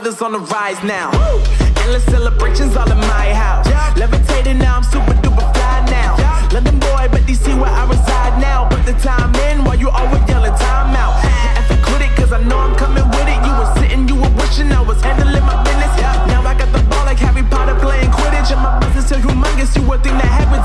Brothers on the rise now. Endless celebrations all in my house. Levitating now, I'm super duper fly now. London boy, but DC where I reside now. Put the time in while you always yelling time out. F it, quit it, cause I know I'm coming with it. You were sitting, you were wishing I was handling my business. Yeah. Now I got the ball like Harry Potter playing Quidditch. And my business so humongous, you would think that happens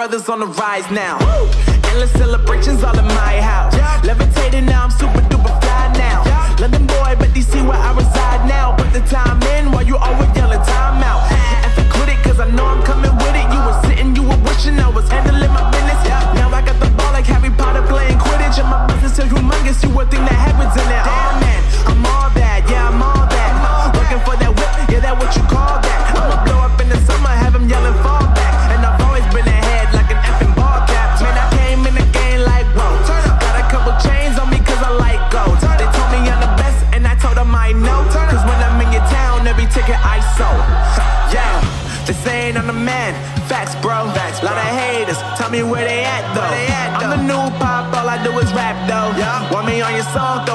brothers on the rise now. Endless celebrations all in my house.